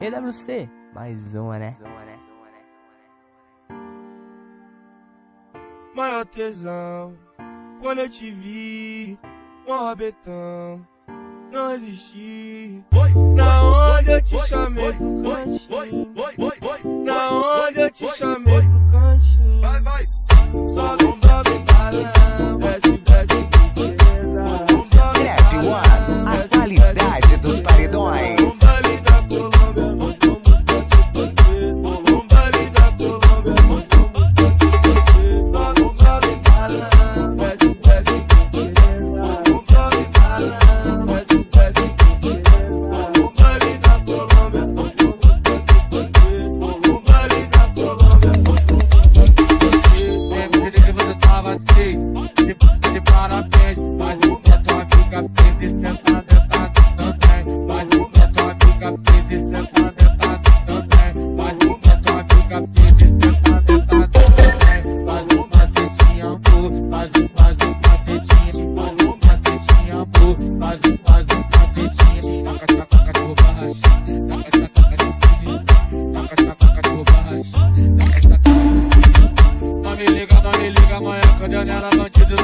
EWC, mais uma, né? Maior tesão, quando eu te vi, mó betão, não resisti. Na hora faz um, faz um de roupa rachada, taca essa taca de civil. Taca essa taca de roupa rachada, taca essa taca. Não me liga, não me liga, amanhã, cadê a bandido?